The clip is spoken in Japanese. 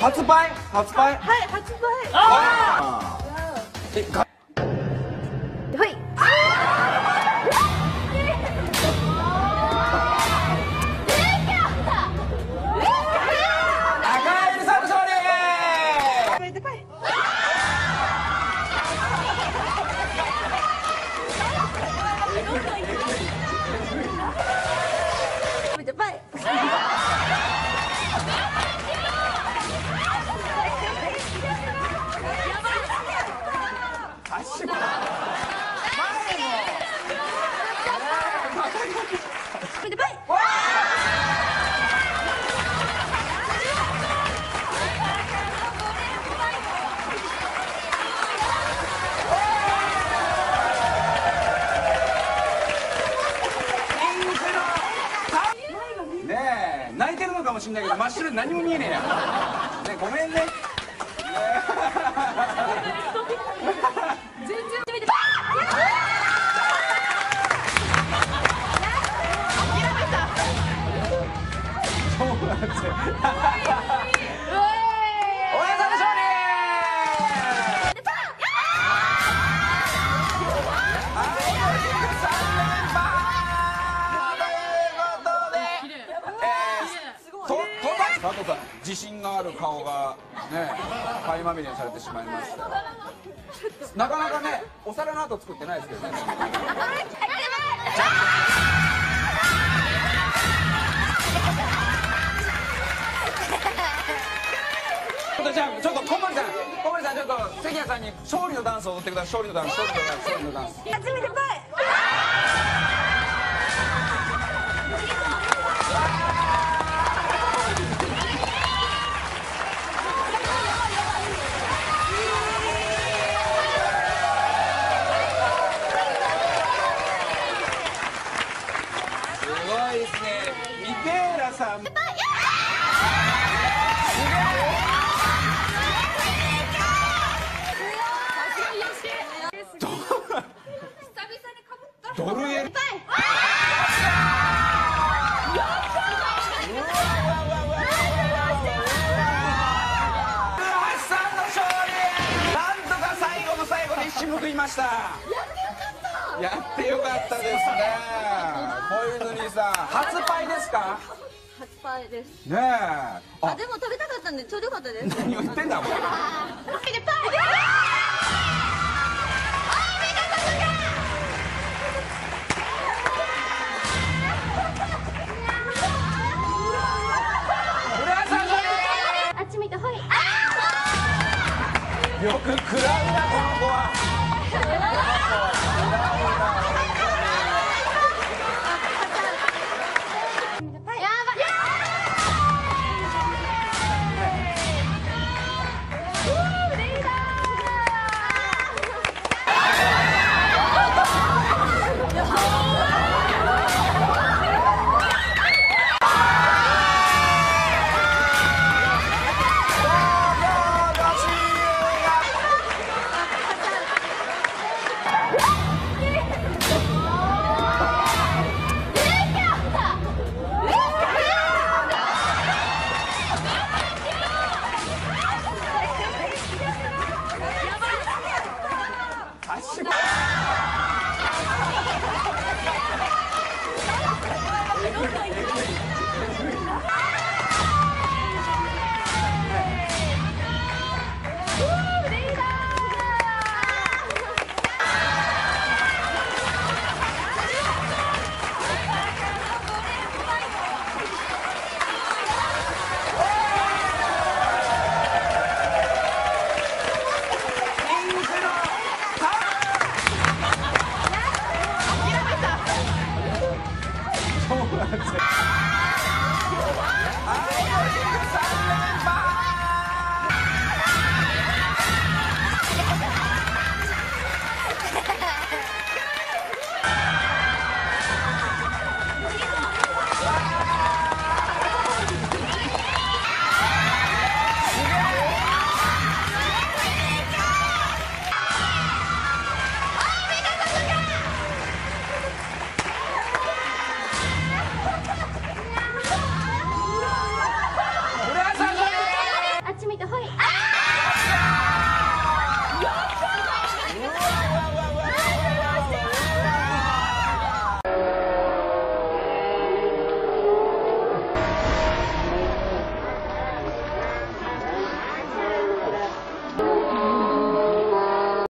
初パイ初パイはい発売あー利見てパもしれないけど真っ白で何も見えねえや、ね、ごめんね。そうなんですよ自信がある顔がね、灰まみれにされてしまいました。なかなかね、お皿の後作ってないですけどね。じゃあ、ちょっと小森さん、小森さん、ちょっと関谷さんに勝利のダンスを踊ってください。勝利のダンス、勝利のダンス、勝利のダンス。さん。ドルエル。古橋さんの勝利。な。んとか最後の最後で一矢報いました。やってよかったですね。小泉さ、初パイですか。初パイですねえ。ああ、でも食べたかったんでちょうどよかったです何を言ってんだ。よく食。やった!